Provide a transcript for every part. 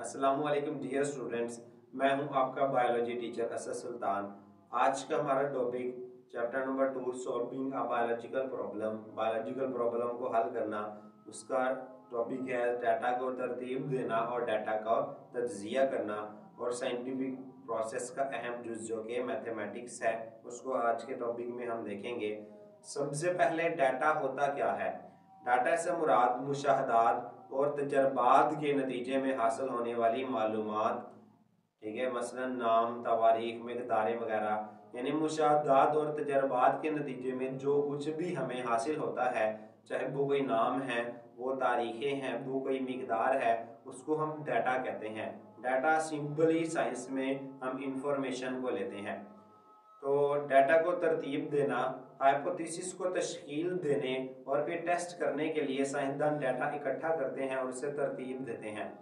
अस्सलाम dear students. मैं हूँ आपका बायोलॉजी टीचर असद सुल्तान। आज का हमारा topic chapter number two, solving a biological problem. Biological problem को हल करना, उसका टॉपिक है डाटा को तरतीब देना और डाटा का तजिया करना। और साइंटिफिक प्रोसेस का अहम जुज जो कि मैथमेटिक्स है, उसको आज के टॉपिक में हम देखेंगे। सबसे पहले डाटा होता क्या है? डाटा से मुराद, मुशाहदात और तजर्बात के नतीजे में हासिल होने वाली मालूम ठीक है, मसलन नाम तवारीख मकदारें वगैरह, यानी मुशाहदात और तजर्बात के नतीजे में जो कुछ भी हमें हासिल होता है, चाहे वो कोई नाम है, वो तारीखें हैं, वो कोई मकदार है, उसको हम डाटा कहते हैं। डाटा सिंपली साइंस में हम इंफॉर्मेशन को लेते हैं। तो डाटा को तरतीब देना हाइपोथेसिस को तश्कील देने और फिर टेस्ट करने के लिए साइंसदान डाटा इकट्ठा करते हैं और उसे तरतीब देते हैं।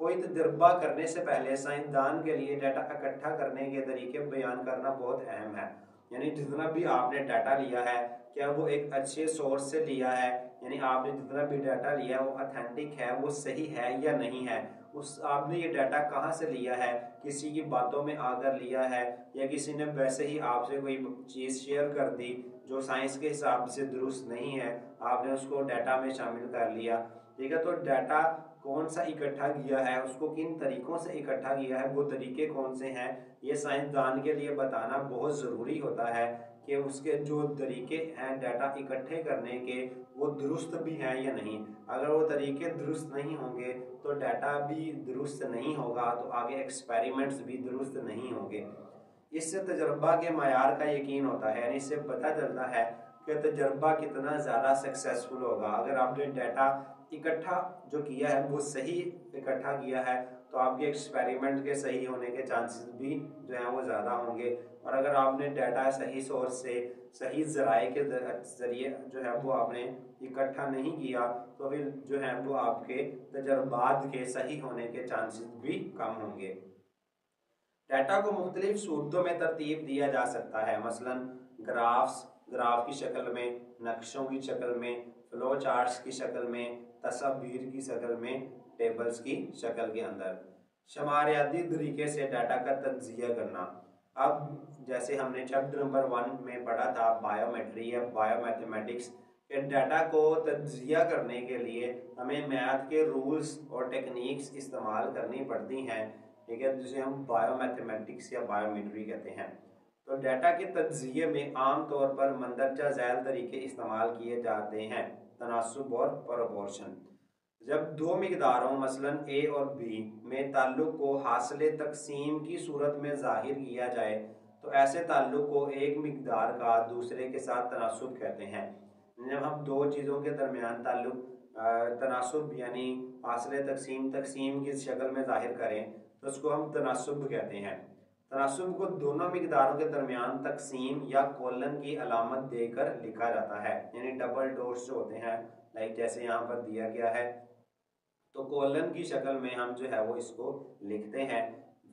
कोई तजर्बा करने से पहले साइंसदान के लिए डाटा इकट्ठा करने के तरीके बयान करना बहुत अहम है। यानी जितना भी आपने डाटा लिया है, क्या वो एक अच्छे सोर्स से लिया है? यानी आपने जितना भी डाटा लिया है, वो अथेंटिक है, वो सही है या नहीं है? उस, आपने ये डाटा कहाँ से लिया है? किसी की बातों में आकर लिया है? या किसी ने वैसे ही आपसे कोई चीज़ शेयर कर दी जो साइंस के हिसाब से दुरुस्त नहीं है? आपने उसको डाटा में शामिल कर लिया। ठीक है तो डाटा कौन सा इकट्ठा किया है, उसको किन तरीकों से इकट्ठा किया है, वो तरीके कौन से हैं, ये साइंसदान के लिए बताना बहुत ज़रूरी होता है कि उसके जो तरीके हैं डाटा इकट्ठे करने के, वो दुरुस्त भी हैं या नहीं। अगर वो तरीके दुरुस्त नहीं होंगे तो डाटा भी दुरुस्त नहीं होगा तो आगे एक्सपेरिमेंट्स भी दुरुस्त नहीं होंगे। इससे तजर्बा के मैार का यकीन होता है, यानी इससे पता चलता है कि तजर्बा कितना ज़्यादा सक्सेसफुल होगा। अगर आपने डाटा इकट्ठा जो किया है, वो सही इकट्ठा किया है तो आपके एक्सपेरिमेंट के सही होने के चांसेस भी जो हैं वो ज़्यादा होंगे। और अगर आपने डाटा सही सोर्स से, सही ज़राए के ज़रिए जो है वो आपने इकट्ठा नहीं किया तो फिर जो है वो आपके तजर्बात के सही होने के चांसेस भी कम होंगे। डाटा को मुख्तलिफ़ सूरतों में तरतीब दिया जा सकता है। मसलन ग्राफ्स ग्राफ की शक्ल में, नक्शों की शक्ल में फ्लो चार्ट्स की शक्ल में, तस्वीर की शक्ल में टेबल्स की शक्ल के अंदर। शमारियाती तरीके से डाटा का तजिया करना। अब जैसे हमने चैप्टर नंबर वन में पढ़ा था बायोमेट्री या बायोमैथमेटिक्स के डाटा को तजिया करने के लिए हमें मैथ के रूल्स और टेक्निक्स इस्तेमाल करनी पड़ती हैं। ठीक है, जिसे हम बायोमैथमेटिक्स या बायोमेट्री कहते हैं। तो डाटा के तजिए में आम तौर पर मंदरजा झैल तरीके इस्तेमाल किए जाते हैं, तनासब और प्रोपोर्शन। जब दो मकदारों, मसलन ए और बी में ताल्लुक को हासिल तकसीम की सूरत में ज़ाहिर किया जाए तो ऐसे ताल्लुक को एक मकदार का दूसरे के साथ तनासब कहते हैं। जब हम दो चीज़ों के दरमियान ताल्लुक तनासब यानी हासिल तकसीम तकसीम की शक्ल में ज़ाहिर करें तो उसको हम तनासब कहते हैं। तनासब को दोनों मकदारों के दरमियान तकसीम या कोलन की अलामत देकर लिखा जाता है, यानी डबल डोर्स जो होते हैं लाइक जैसे यहाँ पर दिया गया है। तो कोलन की शक्ल में हम जो है वो इसको लिखते हैं।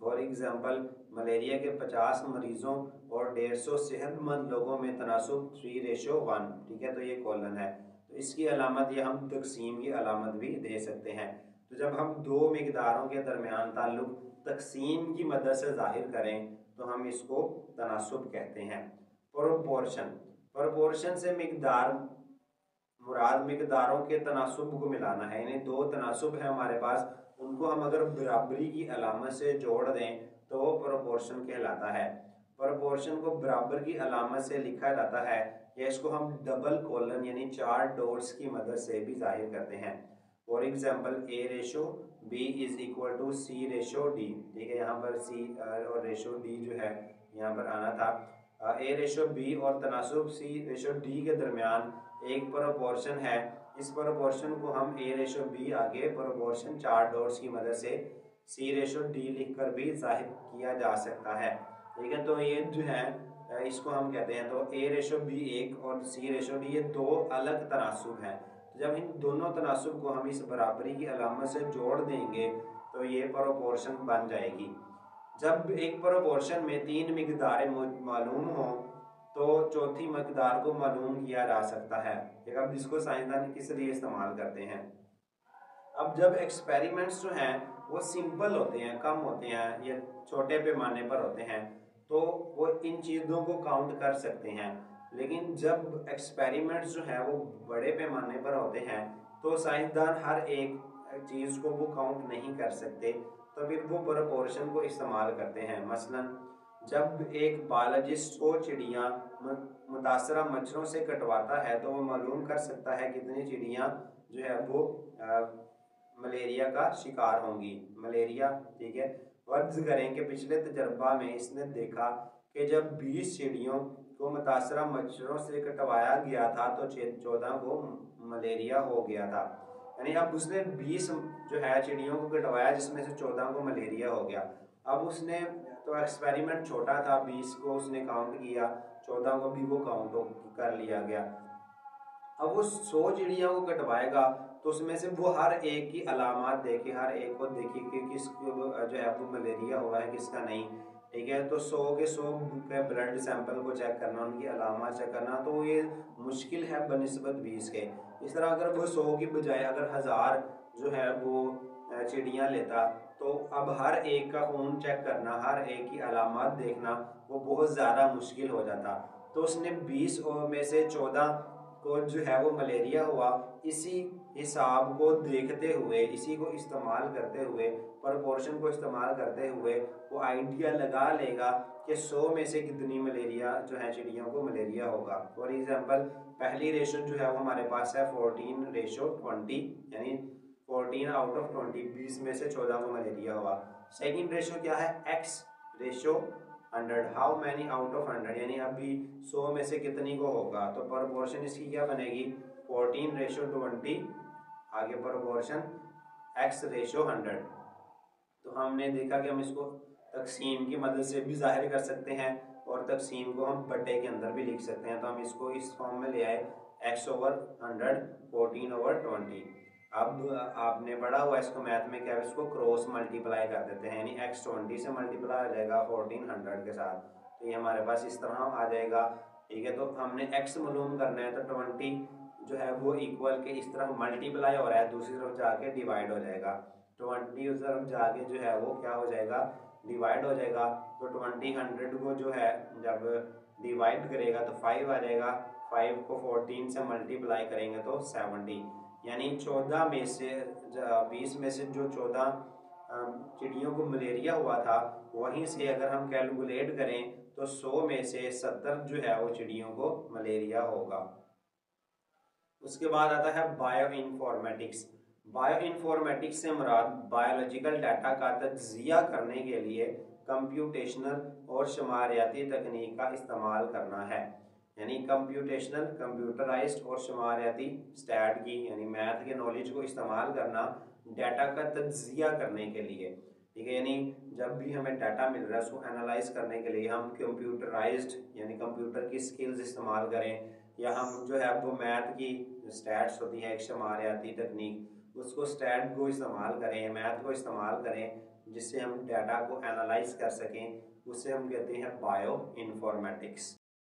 फॉर एग्ज़ाम्पल मलेरिया के 50 मरीज़ों और डेढ़ सौ सेहतमंद लोगों में तनासब थ्री रेशो वन ठीक है तो ये कोलन है। तो इसकी अलामत या हम तकसीम की अलामत भी दे सकते हैं। तो जब हम दो मकदारों के दरमियान ताल्लुक तकसीम की मदद से ज़ाहिर करें तो हम इसको तनासब कहते हैं। प्रोपोर्शन प्रोपोर्शन से मकदार, मुराद मकदारों के तनासब को मिलाना है। यानी दो तनासब है हमारे पास, उनको हम अगर बराबरी की अलामत से जोड़ दें तो वो प्रोपोर्शन कहलाता है। प्रोपोर्शन को बराबर की अलामत से लिखा जाता है, या इसको हम डबल कॉलन यानी चार डोर्स की मदद से भी ज़ाहिर करते हैं। For example A ratio B is equal to C ratio D ठीक है, यहाँ पर सी और रेशो डी जो है, यहाँ पर आना था। ए रेशो बी और तनासब सी रेशो डी के दरमियान एक प्रोपोर्शन है। इस प्रोपोर्शन को हम ए रेशो बी आगे प्रोपोर्शन चार डॉट्स की मदद से सी रेशो डी लिख कर भी ज़ाहिर किया जा सकता है। ठीक है तो ये जो है इसको हम कहते हैं तो ए रेशो बी एक और सी रेशो डी ये दो अलग तनासब हैं। जब इन दोनों तनासब को हम इस बराबरी की अलामत से जोड़ देंगे तो ये प्रोपोर्शन बन जाएगी। जब एक प्रोपोर्शन में तीन मकदारें मालूम हों तो चौथी मकदार को मालूम किया जा सकता है। अब इसको साइंसदान किस लिए इस्तेमाल करते हैं? अब जब एक्सपेरिमेंट्स जो हैं, वो सिंपल होते हैं, कम होते हैं, या छोटे पैमाने पर होते हैं तो वो इन चीज़ों को काउंट कर सकते हैं। लेकिन जब एक्सपेरिमेंट्स जो है वो बड़े पैमाने पर होते हैं तो साइंसदान हर एक चीज़ को वो काउंट नहीं कर सकते तो फिर वो प्रपोर्शन को इस्तेमाल करते हैं। मसलन जब एक बायोलॉजिस्ट को चिड़िया मुतासरा मच्छरों से कटवाता है तो वो मालूम कर सकता है कितनी चिड़िया जो है वो आ, मलेरिया का शिकार होंगी। मलेरिया ठीक है? वर्ज करें कि पिछले तजर्बा में इसने देखा कि जब 20 चिड़ियों को मुतासरा मच्छरों से कटवाया गया था तो चौदह को मलेरिया हो गया था। यानी अब उसने 20 जो है चिड़ियों को कटवाया जिसमें से चौदह को मलेरिया हो गया। अब उसने तो एक्सपेरिमेंट छोटा था, बीस को उसने काउंट किया, चौदह को भी वो काउंट कर लिया गया। अब वो सौ चिड़िया को कटवाएगा तो उसमें से वो हर एक की अलामत देखे, हर एक को देखे कि किसको जो है वो मलेरिया हुआ है, किसका नहीं। ठीक है? तो सौ के सौ के ब्लड सैंपल को चेक करना, उनकी अलामत चेक करना तो ये मुश्किल है बनस्बत बीस के। इस तरह अगर वो सौ की बजाय अगर हज़ार जो है वो चिड़िया लेता तो अब हर एक का खून चेक करना, हर एक की अलामत देखना, वो बहुत ज़्यादा मुश्किल हो जाता। तो उसने 20 में से 14 को जो है वो मलेरिया हुआ, इसी हिसाब को देखते हुए, इसी को इस्तेमाल करते हुए प्रपोर्शन को इस्तेमाल करते हुए, वो आइडिया लगा लेगा कि 100 में से कितनी मलेरिया जो है चिड़ियों को मलेरिया होगा। फॉर एग्जांपल पहली रेशो जो है वो हमारे पास है 14 रेशो 20 यानी फोर्टीन आउट ऑफ़ ट्वेंटी बीस में से चौदह को मलेरिया हुआ। सेकेंड रेशो क्या है? X ratio hundred how many out of hundred यानी अभी सौ में से कितनी को होगा? तो प्रपोर्शन इसकी क्या बनेगी? फोर्टीन रेशो ट्वेंटी आगे प्रपोर्शन एक्स रेशो हंड्रेड तो हमने देखा कि हम इसको तकसीम की मदद से भी ज़ाहिर कर सकते हैं और तकसीम को हम बटे के अंदर भी लिख सकते हैं। तो हम इसको इस फॉर्म में ले आए X over hundred fourteen over twenty अब आपने पढ़ा हुआ इसको मैथ में क्या इसको क्रॉस मल्टीप्लाई कर देते हैं, यानी एक्स ट्वेंटी से मल्टीप्लाई हो जाएगा फोर्टीन हंड्रेड के साथ। तो ये हमारे पास इस तरह आ जाएगा। ठीक है तो हमने एक्स मालूम करना है तो ट्वेंटी जो है वो इक्वल के इस तरह मल्टीप्लाई हो रहा है, दूसरी तरफ़ जाके डिवाइड हो जाएगा। ट्वेंटी उस तरफ़ जाके जो है वो क्या हो जाएगा? डिवाइड हो जाएगा। तो ट्वेंटी हंड्रेड को जो है जब डिवाइड करेगा तो फाइव आ जाएगा। फाइव को फोर्टीन से मल्टीप्लाई करेंगे तो सेवनटी यानी चौदह में से बीस में से जो चौदह चिड़ियों को मलेरिया हुआ था, वहीं से अगर हम कैलकुलेट करें तो सौ में से सत्तर जो है वो चिड़ियों को मलेरिया होगा। उसके बाद आता है बायो इन्फॉर्मेटिक्स बायो इन्फॉर्मेटिक्स से मुराद बायोलॉजिकल डाटा का तजिया करने के लिए कंप्यूटेशनल और शुमारियाती तकनीक का इस्तेमाल करना है। यानी कंप्यूटेशनल कंप्यूटराइज्ड और शुमारियाती स्टैट की, यानी मैथ के नॉलेज को इस्तेमाल करना डाटा का तजिया करने के लिए। ठीक है, यानी जब भी हमें डाटा मिल रहा है, उसको एनालाइज करने के लिए हम कंप्यूटराइज्ड यानी कंप्यूटर की स्किल्स इस्तेमाल करें। या हम जो है वो मैथ की स्टैट्स होती है, एक शुमारियाती तकनीक, उसको स्टैट को इस्तेमाल करें, मैथ को इस्तेमाल करें, जिससे हम डाटा को एनालाइज कर सकें, उसे हम कहते हैं बायो इन्फॉर्मेटिक्स